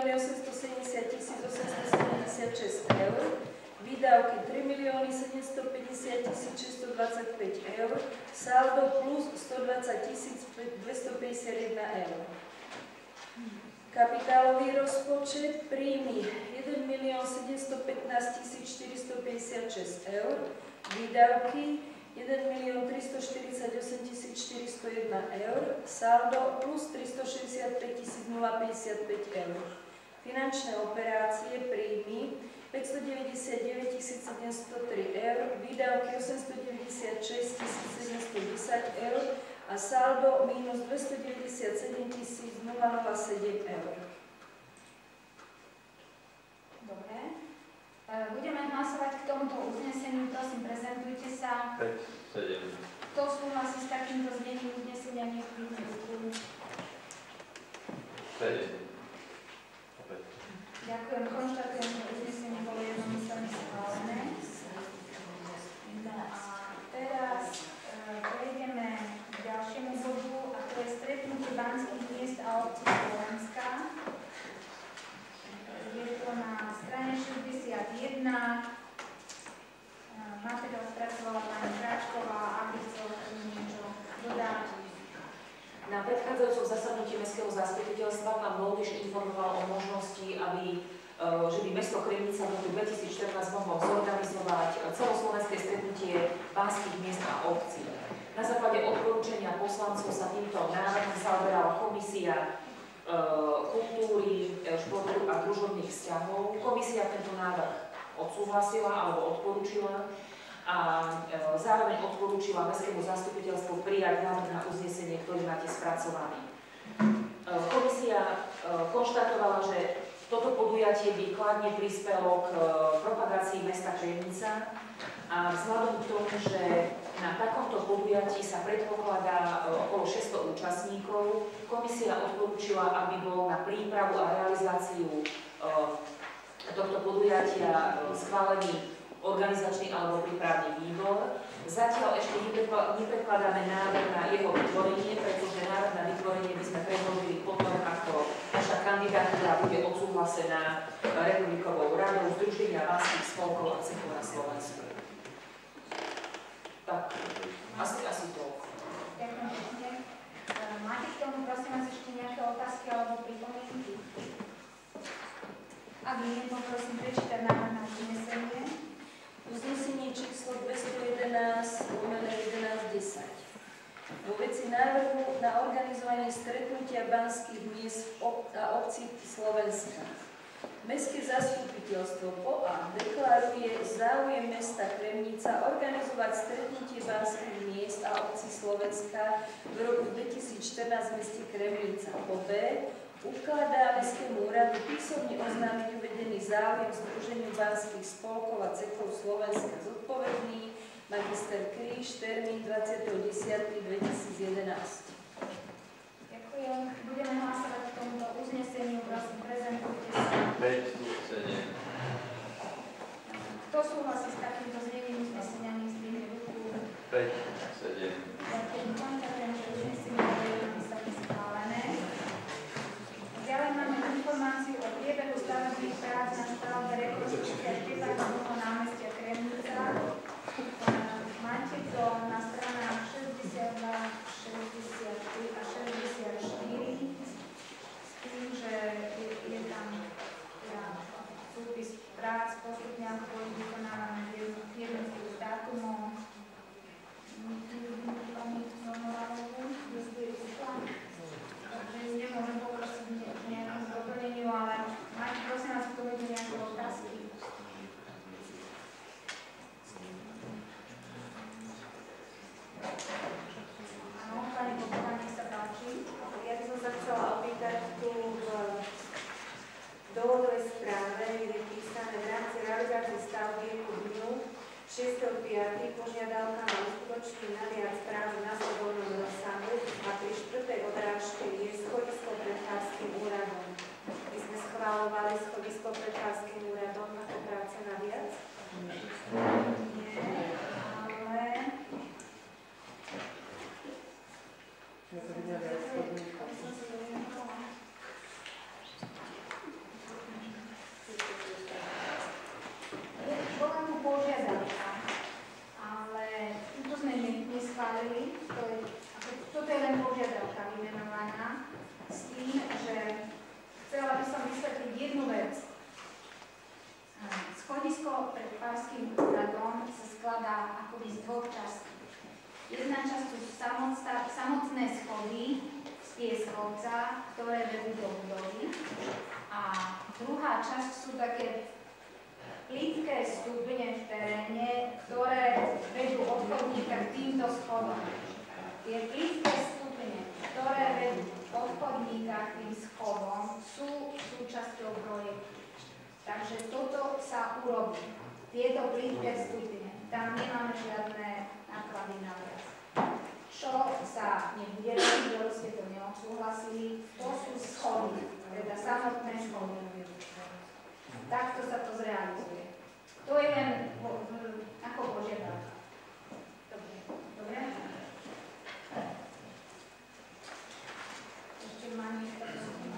milióny 870 tisíc 876 eur, výdavky 3 milióny 750 tisíc 625 eur, saldo plus 120 tisíc 251 eur. Kapitálový rozpočet príjmy 1 milión 715 tisíc 456 eur, výdavky 1 milión 348 tisíc 401 eur, saldo plus 365 tisíc 055 eur. Finančné operácie, príjmy 599 703 eur, výdavky 896 710 eur a saldo minus 297 007 eur. Dobre. E, Budeme hlasovať k tomuto uzneseniu. Prosím, prezentujte sa. 5, 7. Kto súhlasí s takýmto znením uznesenia, nech ruku. 7. Opäť. Ďakujem. Konštatujem, že uznesenie bolo jednomyselne schválené. No a teraz e, prejdeme k ďalšiemu bodu, a to je stretnutie banských miest a obcí Slovenska. Je to na strane 61. E, Materiál spracovala pani Kráčková, aby chcel k tomu niečo dodať. Na predchádzajúcom zasadnutí Mestského zastupiteľstva pán Voldiš informoval o možnosti, aby, e, že by mesto Kremnica v roku 2014 mohlo zorganizovať celoslovenské stretnutie banských miest a obcí. Na základe odporúčania poslancov sa týmto návrhom zaoberala komisia e, kultúry, e, športu a družobných vzťahov. Komisia tento návrh odsúhlasila alebo odporúčila a e, zároveň odporúčila Mestskému zastupiteľstvu prijať návrh na uznesenie, ktorý máte spracovaný. E, Komisia e, konštatovala, že toto podujatie by kladne prispelo k propagácii mesta Kremnica a vzhľadom k tomu, že na takomto podujatí sa predpokladá okolo 600 účastníkov, komisia odporúčila, aby bol na prípravu a realizáciu tohto podujatia schválený organizačný alebo prípravný výbor. Zatiaľ ešte nepredkladáme návrh na jeho vytvorenie, pretože návrh na vytvorenie by sme predložili potom, ako naša kandidatúra bude odsúhlasená Republikovou radou Združenia banských spolkov a cechov na Slovensku. Tak, asi, asi to. Ďakujem. E, Máte k tomu, prosím vás, ešte nejaké otázky alebo pripomienky? Ak nie, poprosím prečítať návrh na uznesenie. Uznesenie číslo 211, lomené 1110. Vo veci návrhu na organizovanie stretnutia banských miest a obcí Slovenska. Mestské zastupiteľstvo POA deklaruje záujem mesta Kremnica organizovať stretnutie banských miest a obcí Slovenska v roku 2014 v meste Kremnica. Po B ukladá Mestskému úradu písomne oznámiť uvedený záujem Združeniu banských spolkov a cechov Slovenska zodpovedný magister Kríž, termín 20.10.2011. Ďakujem. Budeme hlasovať k tomuto uzneseniu. Prosím, prezentujte sa. 5, 7. Kto súhlasí s takýmto znením uznesenia, nech zdvihne ruku. 5, samotné schody z pieskovca, ktoré vedú do budovy. A druhá časť sú také plítke stupne v teréne, ktoré vedú obchodníka k týmto schodom. Tie plítke stupne, ktoré vedú obchodníka k tým schodom, sú súčasťou projektu. Takže toto sa urobí. Tieto plítke stupne. Tam nemáme žiadne náklady na viac. Čo sa nebude robiť, lebo ste to neodsúhlasili, to sú schody, teda samotné schody. Takto sa to zrealizuje. To je len po- v- ako požiadavka. Dobre. Dobre? Ešte má niekto prosím?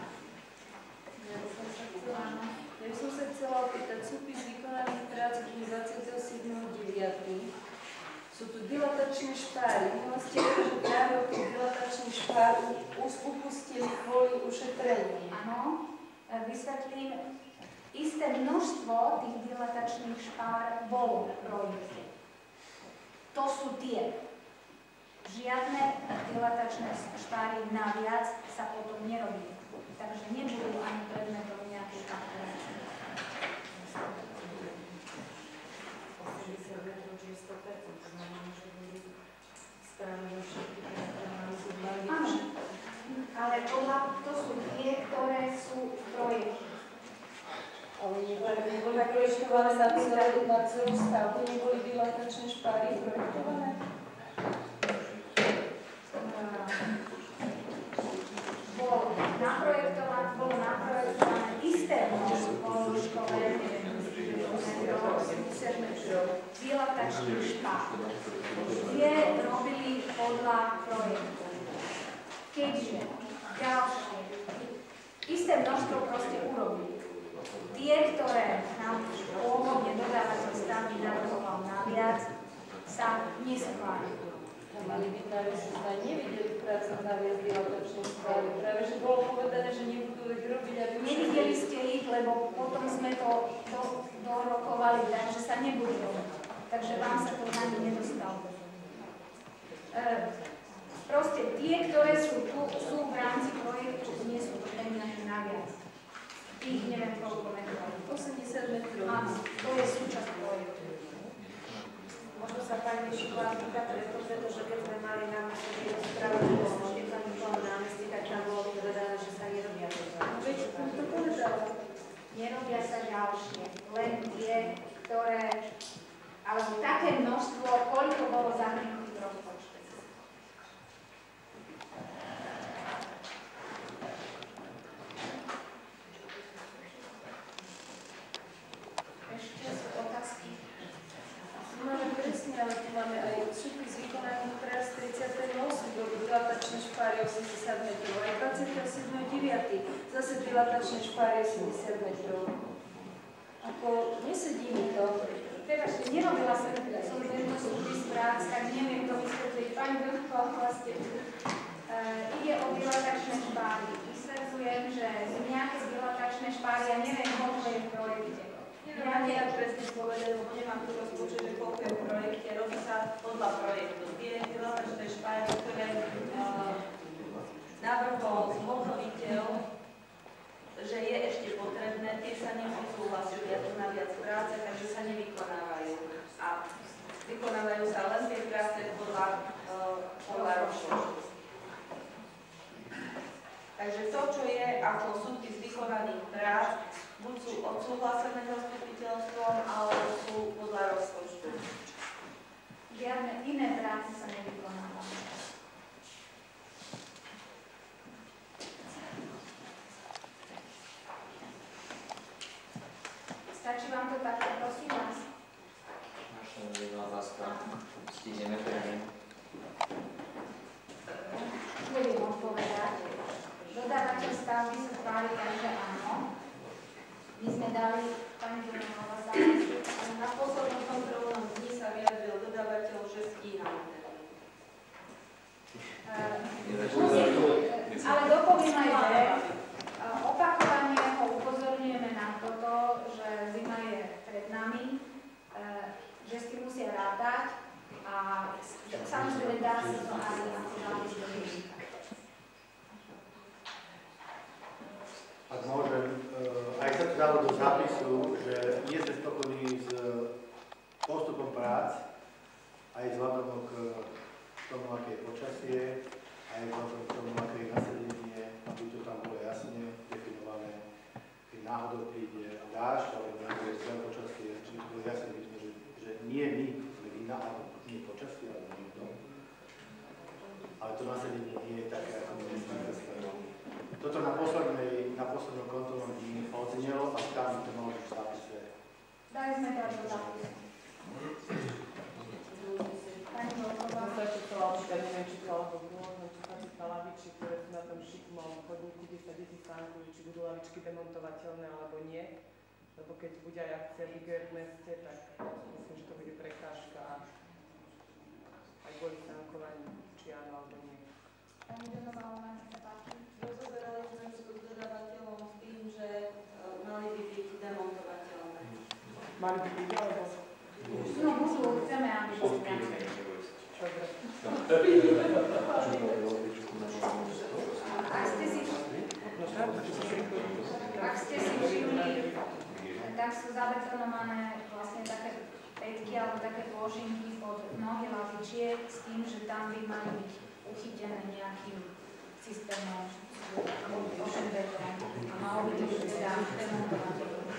Ja by som sa chcela, Áno. ja by som sa chcela opýtať, súpis vykonaných prác k 27.9. Sú tu dilatačné špáry. Mohla ste vedieť, že práve od tých dilatačných špár už upustili kvôli ušetreniu. Áno, e, vysvetlím. Isté množstvo tých dilatačných špár bolo v projekte. To sú tie. Žiadne dilatačné špáry naviac sa potom nerobí. Takže nebudú ani predmetom nejaké kalkulácie. 80 metrov, čiže 100%, to znamená, že budú spravené všetky tie analýzy mali Áno, ale podľa, to sú tie, ktoré sú v projekte. Ale neboli projektované na celú, na celú stavbu, neboli dilatačné špáry projektované? bolo naprojektované, bolo naprojektované isté množstvo lúžkové, neviem, 80 metrov, dilatačných špár. Tie robili podľa projektu. Keďže ďalšie, množstvo proste urobili. Tie, ktoré nám pôvodne dodávateľ stavby navrhoval naviac, sa neschválili. Mali byť naviac, sme nevideli prácu na viac dilatačných špáry. Práve, že bolo povedané, že nebudú ich robiť, aby Nevideli ste ich, lebo potom sme to do, dorokovali tak, že sa nebudú robiť. Takže vám sa to ani nedostalo. E, proste tie, ktoré sú tu, sú v rámci projektu, nie sú naviac. Tých neviem koľko metrov. 80 metrov. Áno, to je súčasť projektu. Možno sa pani Mišková pýta preto, pretože keď sme mali na mysli rozprávať o Štefanikom námestí, tak tam bolo povedané, že sa nerobia tieto. Veď som to povedala. Nerobia sa ďalšie, len tie, ktoré, alebo také množstvo, koľko bolo zahrnutých v rozpočte. Ešte sú otázky? Tu máme presne, ale tu máme aj súpis vykonaných prác 38 do dilatačné špáry 80 metrov, aj 27.9. zase dilatačné špáry 80 metrov. Ako, nesedí mi to. Prepačte, nerobila som, som tento tak neviem to vysvetliť. Pani Veľková, vlastne, e, ide o dilatačné špáry. Vysvetľujem, že nejaké dilatačné špáry, ja neviem, koľko je v projekte. Ja ja presne povedať, lebo nemám tu rozpočet, že koľko je v projekte, robí sa podľa projektu. Tie dilatačné špáry, ktoré uh, navrhol zhotoviteľ, že je ešte potrebné, tie sa neodsúhlasujú na viac práce, takže sa nevykonávajú. A vykonávajú sa len tie práce podľa, uh, podľa rozpočtu. Takže to, je ako súpis vykonaných prác, buď sú odsúhlasené zastupiteľstvom, alebo sú podľa rozpočtu. Žiadne iné práce sa nevykonávajú. Stačí vám to takto, prosím vás? Naša jedna otázka. Stihneme termín. Neviem odpovedať. Dodávateľ stavby sa tvári tak, že áno. My sme dali, pani záleží. Ale na poslednom kontrolnom dni sa vyjadril dodávateľ, že stíhame termín. Eh, Ale dopoviem aj, že eh, opakovane ho upozorňujeme na toto, že zima je pred nami, eh, že s tým musia rátať a samozrejme dá sa to aj ako záležitosť dalo do zápisu, že nie sme spokojní s postupom prác, aj vzhľadom k tomu, aké je počasie, aj vzhľadom k tomu, aké je nasadenie, aby to tam bolo jasne definované. Keď náhodou príde dážď, alebo náhodou zlé počasie, či to bolo jasne vidno, že, že nie my sme vina, alebo nie počasie, alebo nikto. Ale to nasadenie nie je také, ako my sme predstavili. Toto na, poslednej, na poslednom kontrolnom dní odznelo a tam to malo byť v zápise. Dali sme to do zápisu. Pani Volková. Ja sa ešte chcela to alebo bolo, no, týka lavičí, ktoré sú na tom šikmom chodníku, kde sa deti stánkujú, či budú lavičky demontovateľné alebo nie. Lebo keď bude aj akcia Bigger v meste, tak myslím, že to bude prekážka aj kvôli stánkovaniu, či áno alebo nie. Pani Donovalová, nech sa páči. Rozoberali sme s dodávateľom s tým, že e, mali by byť demontovateľné. Mali by byť alebo No, budú, chceme, aby boli. Ak ste si, všimli, tak sú zabetonované vlastne také pätky alebo také plošinky pod nohy lavičiek s tým, že tam by mali byť uchytené nejakým systémom ocean betón a malo by to byť teda demontovateľné.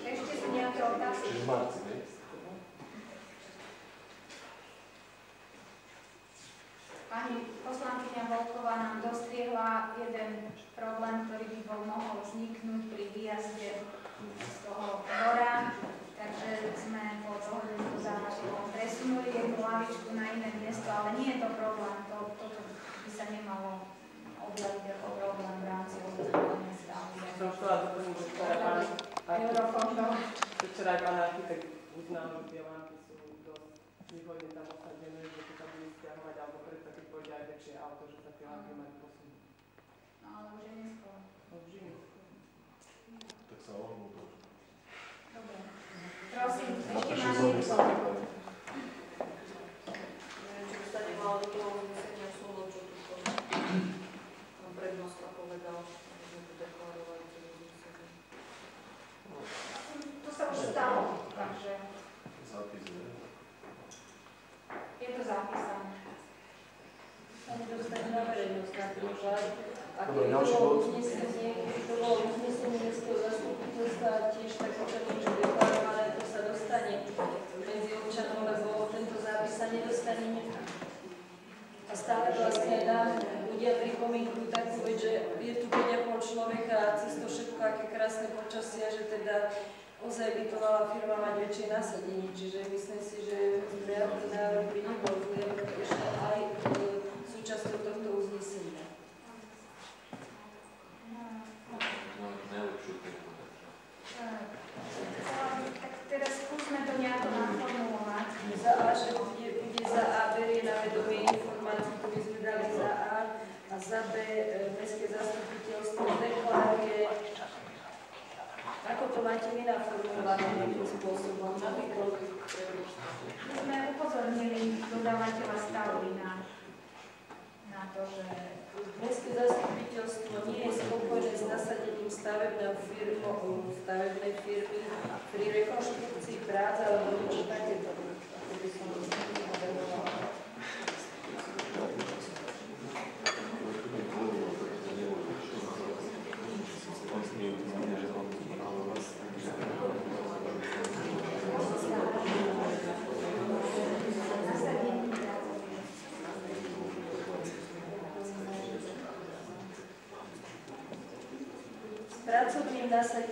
Ešte sú nejaké otázky? Pani poslankyňa Volková nám dostriehla jeden problém, ktorý by bol mohol vzniknúť pri výjazde z toho dvora, takže sme po dohode s dodávateľom presunuli jednu lavičku na iné miesto, ale nie je to problém, to, toto by sa nemalo objaviť ako problém v rámci obsluhovania stavu. Som chcela doplniť, že včera pán architekt, Eurofondov. že včera aj pán že tie lampy sú dosť výhodne tam osadené, že to tam bude stiahovať, alebo predsa keď pôjde aj väčšie auto, že sa tie lampy majú posunúť. No, ale už je neskôr. No, v Žilinsko. Tak sa ohnú to. Dobre. Prosím, ešte zóny niečo? Neviem, či by sa nemalo do toho uznesenia súlo, čo tu bolo. Pán prednosta povedal, že sme to deklarovali cez uznesenie. To sa už stalo, takže Zápis je. je to zapísané. sa nedostane na verejnosť napríklad. A Dobre, keď ďalší bolo uznesenie, mestského tiež takéto niečo deklarované, to sa dostane medzi občanom, lebo tento. A stále vlastne nám ľudia pripomienkujú takú vec, že je tu 5,5 človeka a cez to všetko, aké krásne počasie, že teda ozaj by to mala firma mať väčšie nasadenie. Čiže myslím si, že reálny návrh by nebol to išlo aj e, súčasťou tohto uznesenia. Najlepšiu techniku. Tak teraz skúsme to nejako naformulovať. Za A, že bude, bude za A, berie na vedomie informáciu, ktorú sme dali za A, a za B, e, mestské zastupiteľstvo deklaruje, ako to máte vy naformulované nejakým spôsobom, My sme upozornili dodávateľa stavby na, na to, že Mestské zastupiteľstvo nie je spokojné s nasadením stavebného firmu, stavebnej firmy pri rekonštrukcii prác alebo niečo takéto. Ako by som povedala. nasadenie práce. S pracovným nasadením